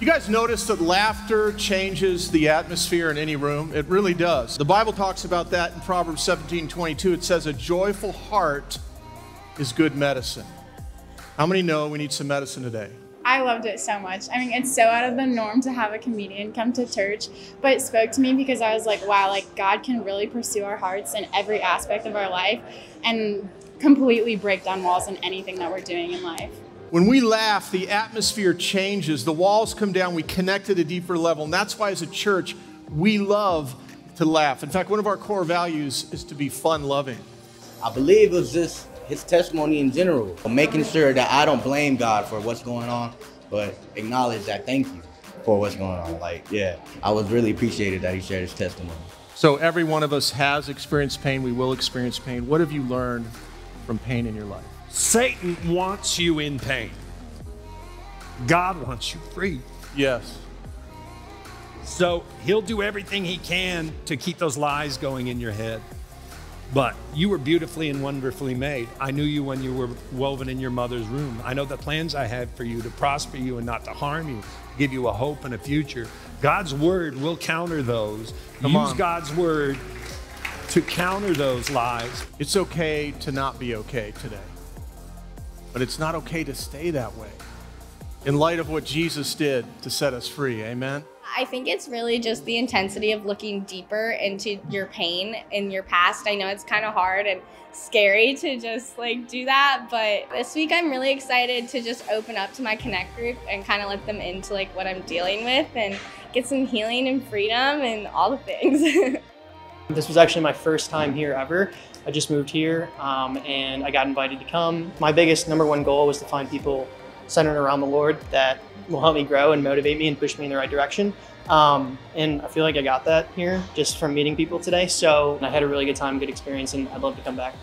You guys notice that laughter changes the atmosphere in any room? It really does. The Bible talks about that in Proverbs 17 22. It says, A joyful heart is good medicine. How many know we need some medicine today? I loved it so much. I mean, it's so out of the norm to have a comedian come to church, but it spoke to me because I was like, wow, like God can really pursue our hearts in every aspect of our life and completely break down walls in anything that we're doing in life. When we laugh, the atmosphere changes, the walls come down, we connect at a deeper level. And that's why, as a church, we love to laugh. In fact, one of our core values is to be fun loving. I believe it was just his testimony in general, making sure that I don't blame God for what's going on, but acknowledge that thank you for what's going on. Like, yeah, I was really appreciated that he shared his testimony. So, every one of us has experienced pain. We will experience pain. What have you learned from pain in your life? Satan wants you in pain. God wants you free. Yes. So he'll do everything he can to keep those lies going in your head. But you were beautifully and wonderfully made. I knew you when you were woven in your mother's womb. I know the plans I had for you to prosper you and not to harm you, give you a hope and a future. God's word will counter those. Come Use on. God's word to counter those lies. It's okay to not be okay today, but it's not okay to stay that way. In light of what Jesus did to set us free, amen? I think it's really just the intensity of looking deeper into your pain in your past. I know it's kind of hard and scary to just like do that, but this week I'm really excited to just open up to my connect group and kind of let them into like what I'm dealing with and get some healing and freedom and all the things. This was actually my first time here ever. I just moved here um, and I got invited to come. My biggest number one goal was to find people centered around the Lord that will help me grow and motivate me and push me in the right direction. Um, and I feel like I got that here just from meeting people today. So I had a really good time, good experience, and I'd love to come back.